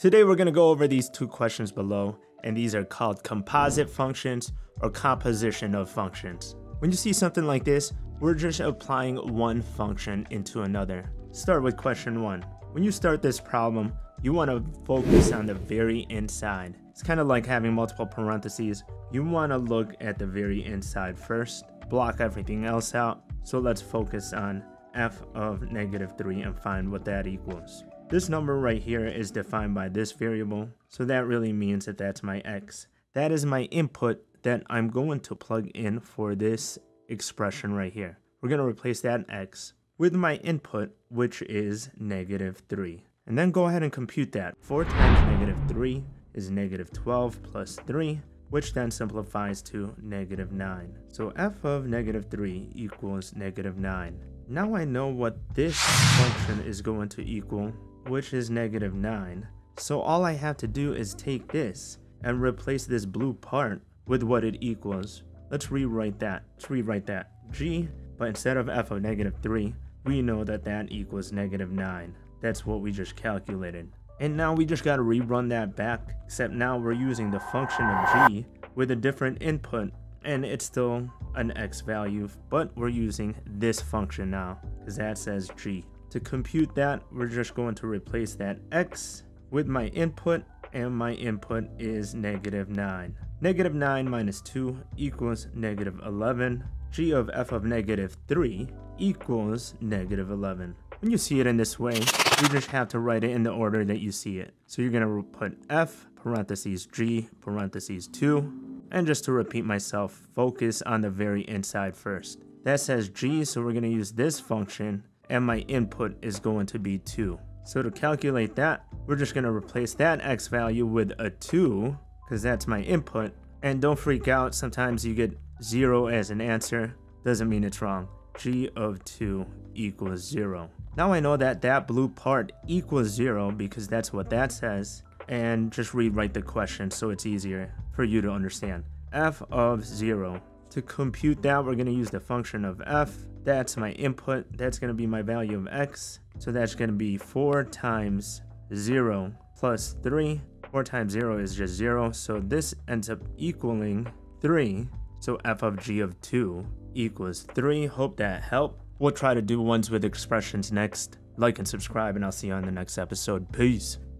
Today we're going to go over these two questions below, and these are called composite functions or composition of functions. When you see something like this, we're just applying one function into another. Start with question one. When you start this problem, you want to focus on the very inside. It's kind of like having multiple parentheses. You want to look at the very inside first, block everything else out. So let's focus on f of negative 3 and find what that equals. This number right here is defined by this variable, so that really means that that's my x. That is my input that I'm going to plug in for this expression right here. We're going to replace that x with my input, which is negative 3. And then go ahead and compute that. 4 times negative 3 is negative 12 plus 3, which then simplifies to negative 9. So f of negative 3 equals negative 9. Now I know what this function is going to equal, which is negative 9. So all I have to do is take this and replace this blue part with what it equals. Let's rewrite that. Let's rewrite that. g, but instead of f of negative 3, we know that that equals negative 9. That's what we just calculated. And now we just gotta rerun that back, except now we're using the function of g with a different input and it's still an x value, but we're using this function now, because that says g. To compute that, we're just going to replace that x with my input, and my input is negative 9. Negative 9 minus 2 equals negative 11. g of f of negative 3 equals negative 11. When you see it in this way, you just have to write it in the order that you see it. So you're going to put f parentheses g parentheses 2 and just to repeat myself, focus on the very inside first. That says g, so we're going to use this function, and my input is going to be 2. So to calculate that, we're just going to replace that x value with a 2, because that's my input. And don't freak out, sometimes you get 0 as an answer, doesn't mean it's wrong. g of 2 equals 0. Now I know that that blue part equals 0 because that's what that says and just rewrite the question so it's easier for you to understand. f of 0. To compute that, we're going to use the function of f. That's my input. That's going to be my value of x. So that's going to be 4 times 0 plus 3. 4 times 0 is just 0. So this ends up equaling 3. So f of g of 2 equals 3. Hope that helped. We'll try to do ones with expressions next. Like and subscribe, and I'll see you on the next episode. Peace.